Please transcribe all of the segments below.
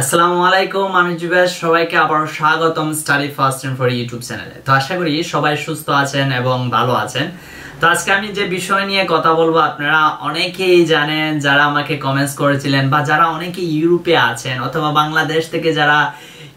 আসসালামু আলাইকুম, আমি জুবেশ, সবাইকে আবার স্বাগতম study first and for YouTube চ্যানেলে। তো আশা করি সবাই সুস্থ আছেন এবং ভালো আছেন। তো আজকে আমি যে বিষয় নিয়ে কথা বলব, আপনারা অনেকেই জানেন, যারা আমাকে কমেন্টস করেছিলেন বা যারা অনেকে ইউরোপে আছেন অথবা বাংলাদেশ থেকে যারা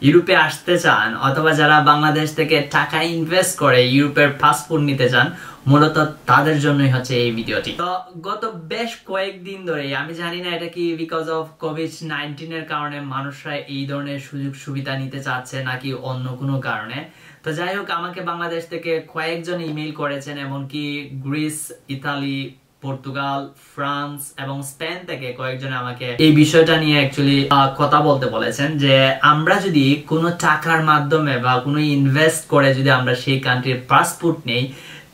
ইউরোপে আসতে চান অথবা যারা বাংলাদেশ থেকে টাকা ইনভেস্ট করে ইউরোপের পাসপোর্ট নিতে চান, মূলত তাদের জন্যই হচ্ছে এই ভিডিওটি। তো গত বেশ কয়েকদিন ধরে আমি জানি না এটা কি বিকজ অফ কোভিড নাইন্টিন এর কারণে মানুষরা এই ধরনের সুযোগ সুবিধা নিতে চাচ্ছে নাকি অন্য কোনো কারণে। তো যাই হোক, আমাকে বাংলাদেশ থেকে কয়েকজন ইমেল করেছেন, এমনকি গ্রিস, ইতালি পর্তুগাল, ফ্রান্স এবং স্পেন থেকে কয়েকজন আমাকে এই বিষয়টা নিয়ে অ্যাকচুয়ালি কথা বলতে বলেছেন যে আমরা যদি কোনো টাকার মাধ্যমে বা কোনো ইনভেস্ট করে যদি আমরা সেই কান্ট্রির পাসপোর্ট নেই,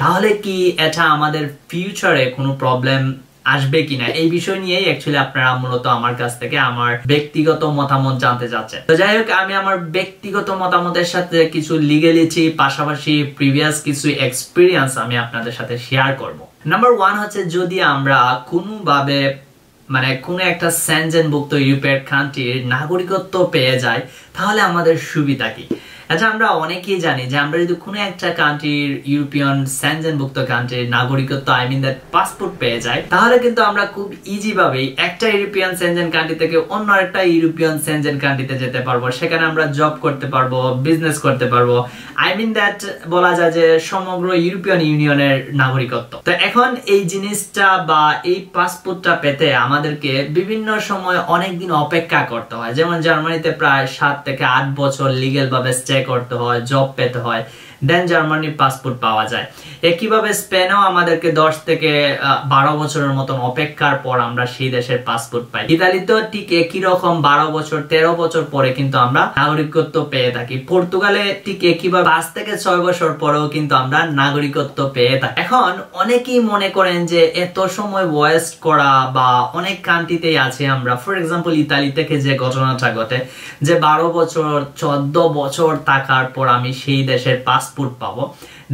তাহলে কি এটা আমাদের ফিউচারে কোনো প্রবলেম আসবে কিনা? এই বিষয় নিয়েই অ্যাকচুয়ালি আপনারা মূলত আমার কাছ থেকে আমার ব্যক্তিগত মতামত জানতে চাচ্ছেন। তো যাই হোক, আমি আমার ব্যক্তিগত মতামতের সাথে কিছু লিগেলিটি পাশাপাশি প্রিভিয়াস কিছু এক্সপিরিয়েন্স আমি আপনাদের সাথে শেয়ার করব। নাম্বার ওয়ান হচ্ছে, যদি আমরা কোনোভাবে মানে কোন একটা সেনজেনভুক্ত ইউরোপের কান্ট্রির নাগরিকত্ব পেয়ে যায় তাহলে আমাদের সুবিধা কি? আচ্ছা আমরা অনেকেই জানি যে আমরা যদি কোনো একটা কান্ট্রির ইউরোপিয়ান সেনজেনভুক্ত কান্ট্রির নাগরিকত্ব আই মিন দ্যাট পাসপোর্ট পেয়ে যাই, তাহলে কিন্তু আমরা খুব ইজি ভাবেই একটা ইউরোপিয়ান সেনজেন কান্ট্রি থেকে অন্য একটা ইউরোপিয়ান সেনজেন কান্ট্রিতে যেতে পারব। সেখানে আমরা জব করতে পারব বিজনেস করতে পারব। আই মিন দ্যাট বলা যায় যে সমগ্র ইউরোপিয়ান ইউনিয়নের নাগরিকত্ব। তো এখন এই জিনিসটা বা এই পাসপোর্টটা পেতে আমাদেরকে বিভিন্ন সময় অনেক দিন অপেক্ষা করতে হয়। যেমন জার্মানিতে প্রায় সাত থেকে আট বছর লিগেল ভাবে স্টে করতে হয় জব পেতে হয় দেন জার্মানির পাসপোর্ট পাওয়া যায়। একইভাবে স্পেনেও আমাদেরকে দশ থেকে বারো বছরের মতন অপেক্ষার পর আমরা সেই দেশের পাসপোর্ট পাই। ইতালিতেও ঠিক একই রকম বারো বছর, তেরো বছর পরে কিন্তু আমরা নাগরিকত্ব পেয়ে থাকি। পর্তুগালে ঠিক একইভাবে পাঁচ থেকে ছয় বছর পরেও কিন্তু আমরা নাগরিকত্ব পেয়ে থাকি। এখন অনেকেই মনে করেন যে এত সময় ওয়েস্ট করা বা অনেক কান্ট্রিতেই আছে আমরা। ফর এক্সাম্পল ইতালি থেকে যে ঘটনাটা ঘটে, যে বারো বছর, চোদ্দ বছর থাকার পর আমি সেই দেশের পাসপোর্ট পাবো।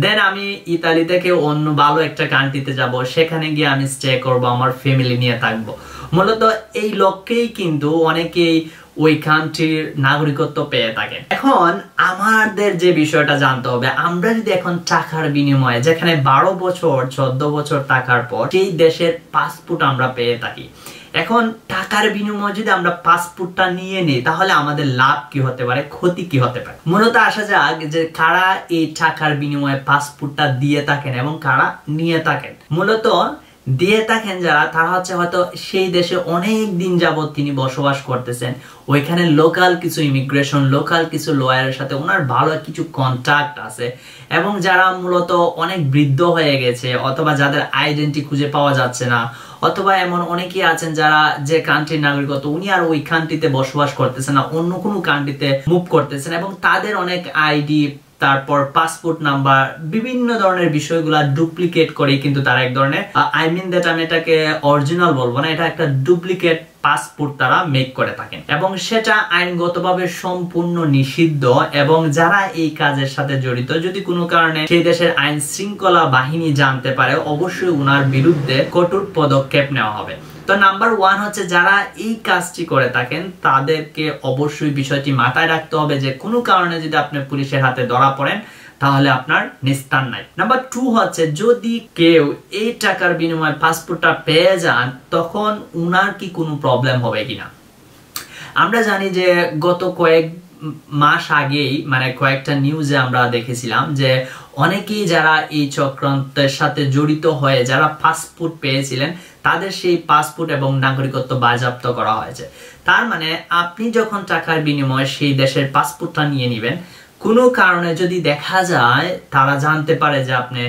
দেন আমি ইতালি থেকে অন্য ভালো একটা কান্ট্রিতে যাব। সেখানে গিয়ে আমি স্টে করব, আমার ফ্যামিলি নিয়ে থাকব। মূলত এই লক্ষ্যেই কিন্তু অনেকেই ওই কান্ট্রির নাগরিকত্ব পেয়ে থাকে। এখন আমাদের যে বিষয়টা জানতে হবে, আমরা যদি এখন টাকার বিনিময়ে, যেখানে বারো বছর, চোদ্দ বছর টাকার পর সেই দেশের পাসপোর্ট আমরা পেয়ে থাকি এখন টাকার বিনিময়ে যদি আমরা পাসপোর্টটা নিয়ে নিই, তাহলে আমাদের লাভ কি হতে পারে? ক্ষতি কি হতে পারে? মূলত আসা যাক যে কারা এই টাকার বিনিময়ে পাসপোর্টটা দিয়ে থাকেন এবং কারা নিয়ে থাকেন। মূলত দিয়ে থাকেন যারা, তারা হচ্ছে হয়তো সেই দেশে অনেক দিন যাবৎ তিনি বসবাস করতেছেন। ওইখানে লোকাল কিছু ইমিগ্রেশন লোকাল কিছু লয়ারের সাথে ওনার ভালো কিছু কন্ট্যাক্ট আছে। এবং যারা মূলত অনেক বৃদ্ধ হয়ে গেছে, অথবা যাদের আইডেন্টি খুঁজে পাওয়া যাচ্ছে না অথবা এমন অনেকেই আছেন যারা যে কান্ট্রির নাগরিকত্ব, উনি আর ওই কান্ট্রিতে বসবাস করতেছেন না, অন্য কোনো কান্ট্রিতে মুভ করতেছেন এবং তাদের অনেক আইডি তারপর পাসপোর্ট নাম্বার বিভিন্ন ধরনের বিষয়গুলা ডুপ্লিকেট করে কিন্তু তারা এক ধরনের আই মিন দ্যাট আমি এটাকে অরিজিনাল বলব না, এটা একটা ডুপ্লিকেট পাসপোর্ট তারা মেক করে থাকেন। এবং সেটা আইনগতভাবে সম্পূর্ণ নিষিদ্ধ এবং যারা এই কাজের সাথে জড়িত, যদি কোনো কারণে সেই দেশের আইন শৃঙ্খলা বাহিনী জানতে পারে, অবশ্যই উনার বিরুদ্ধে কঠোর পদক্ষেপ নেওয়া হবে। তো নাম্বার ওয়ান হচ্ছে, যারা এই কাজটি করে থাকেন, তাদেরকে অবশ্যই বিষয়টি মাথায় রাখতে হবে যে কোনো কারণে যদি আপনি পুলিশের হাতে ধরা পড়েন তাহলে আপনার নিস্তার নাই। নাম্বার টু হচ্ছে, যদি কেউ এই টাকার বিনিময়ে পাসপোর্টটা পেয়ে যান, তখন উনার কি কোনো প্রবলেম হবে কিনা? আমরা জানি যে গত কয়েক মাস আগেই মানে কয়েকটা নিউজে আমরা দেখেছিলাম যে অনেকেই যারা এই চক্রান্তের সাথে জড়িত হয়ে যারা পাসপোর্ট পেয়েছিলেন, তাদের সেই পাসপোর্ট এবং নাগরিকত্ব বাজেয়াপ্ত করা হয়েছে। তার মানে আপনি যখন টাকার বিনিময়ে সেই দেশের পাসপোর্টটা নিয়ে নেবেন কোনো কারণে যদি দেখা যায়, তারা জানতে পারে যে আপনি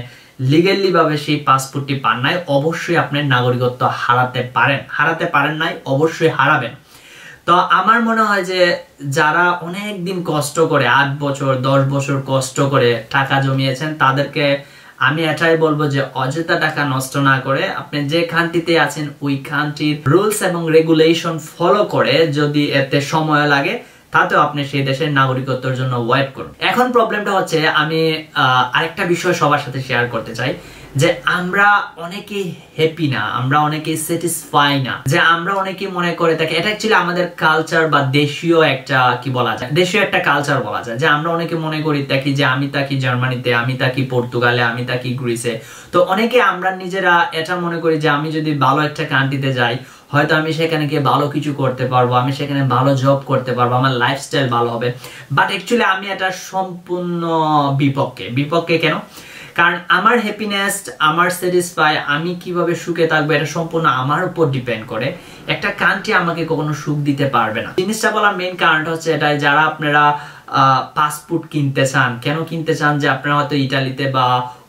লিগেলি ভাবে সেই পাসপোর্টটি পান নাই, অবশ্যই আপনার নাগরিকত্ব হারাতে পারেন। হারাতে পারেন নাই, অবশ্যই হারাবেন। তো আমার মনে হয় যে যারা অনেক দিন কষ্ট করে, আট বছর, দশ বছর কষ্ট করে টাকা জমিয়েছেন, তাদেরকে আমি এটাই বলব যে অযথা টাকা নষ্ট না করে আপনি যে খানটিতে আছেন, ওই খানটির রুলস এবং রেগুলেশন ফলো করে যদি এতে সময় লাগে তাতেও আপনি সেই দেশের নাগরিকত্বের জন্য ওয়েট করুন। এখন প্রবলেমটা হচ্ছে, আমি আরেকটা বিষয় সবার সাথে শেয়ার করতে চাই, যে আমরা অনেকে হ্যাপি না, আমরা অনেকেই স্যাটিসফাই না, যে আমরা অনেকেই মনে করে থাকি, এটা অ্যাকচুয়ালি আমাদের কালচার বা দেশীয় একটা, কি বলা যায়, দেশীয় একটা কালচার বলা যায়, যে আমরা অনেকে মনে করি থাকি যে আমি থাকি জার্মানিতে, আমি থাকি পর্তুগালে, আমি থাকি গ্রিসে। তো অনেকে আমরা নিজেরা এটা মনে করি যে আমি যদি ভালো একটা কান্ট্রিতে যাই হয়তো আমি সেখানে গিয়ে ভালো কিছু করতে পারব, আমি সেখানে ভালো জব করতে পারব, আমার লাইফস্টাইল ভালো হবে। বাট অ্যাকচুয়ালি আমি এটা সম্পূর্ণ বিপক্ষে। বিপক্ষে কেন? কারণ আমার হ্যাপিনেস আমার স্যাটিসফাই আমি কীভাবে সুখে থাকব এটা সম্পূর্ণ আমার উপর ডিপেন্ড করে। একটা কান্ট্রি আমাকে কখনো সুখ দিতে পারবে না। জিনিসটা বলার মেইন কারণটা হচ্ছে এটাই, যারা আপনারা পাসপোর্ট কিনতে চান। কেন কিনতে চান যে আপনারা হয়তো ইটালিতে বা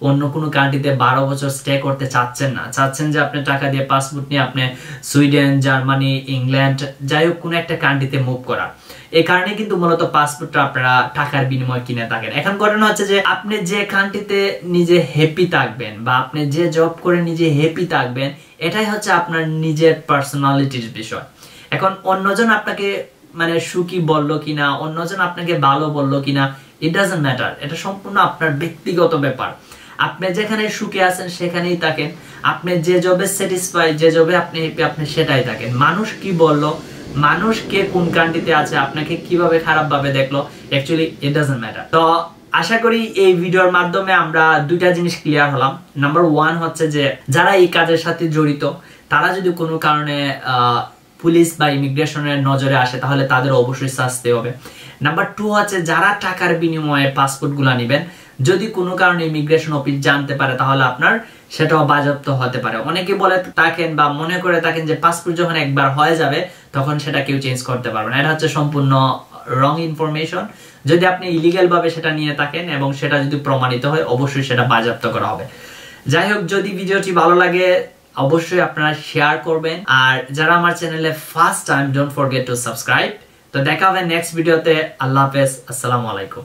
অন্য কোনো কান্ট্রিতে বারো বছর স্টে করতে চাচ্ছেন না? চাচ্ছেন যে আপনি টাকা দিয়ে পাসপোর্ট নিয়ে আপনি সুইডেন জার্মানি ইংল্যান্ড যাই হোক, কোনো একটা কান্ট্রিতে মুভ করা এই কারণে কিন্তু মূলত পাসপোর্টটা আপনারা টাকার বিনিময় কিনে থাকেন। এখন ঘটনা হচ্ছে যে আপনি যে কান্ট্রিতে নিজে হ্যাপি থাকবেন বা আপনি যে জব করে নিজে হ্যাপি থাকবেন, এটাই হচ্ছে আপনার নিজের পার্সোনালিটির বিষয়। এখন অন্যজন আপনাকে মানে সুখী বলল কিনা অন্যজন আপনাকে ভালো বলল কিনা ইট ডাজেন্ট ম্যাটার এটা সম্পূর্ণ আপনার ব্যক্তিগত ব্যাপার। আপনি যেখানে সুখে আছেন, সেখানেই থাকেন। আপনি যে জবে স্যাটিসফাই যে জবে আপনি আপনি সেটাই থাকেন। মানুষ কি বলল? মানুষ কে কোন কান্ট্রিতে আছে, আপনাকে কীভাবে খারাপ ভাবে দেখল? অ্যাকচুয়ালি ইট ডাজেন্ট ম্যাটার তো আশা করি এই ভিডিওর মাধ্যমে আমরা দুইটা জিনিস ক্লিয়ার হলাম। নাম্বার ওয়ান হচ্ছে যে, যারা এই কাজের সাথে জড়িত, তারা যদি কোনো কারণে পুলিশ বা ইমিগ্রেশনের নজরে আসে, তাহলে তাদের অবশ্যই শাস্তি হবে। নাম্বার টু হচ্ছে, যারা টাকার বিনিময়ে পাসপোর্টগুলা নেবেন, যদি কোনো কারণে ইমিগ্রেশন অফিস জানতে পারে, তাহলে আপনার সেটাও বাজপ্ত হতে পারে। অনেকে বলে থাকেন বা মনে করে থাকেন যে পাসপোর্ট যখন একবার হয়ে যাবে, তখন সেটা কেউ চেঞ্জ করতে পারবে না। এটা হচ্ছে সম্পূর্ণ রং ইনফরমেশন যদি আপনি ইলিগাল ভাবে সেটা নিয়ে থাকেন এবং সেটা যদি প্রমাণিত হয়, অবশ্যই সেটা বাজেয়াপ্ত করা হবে। যাই হোক, যদি ভিডিওটি ভালো লাগে অবশ্যই আপনারা শেয়ার করবেন। আর যারা আমার চ্যানেলে first time don't forget to subscribe তো দেখা হবে নেক্সট ভিডিওতে আল্লাহ হাফেজ। আসসালামু আলাইকুম।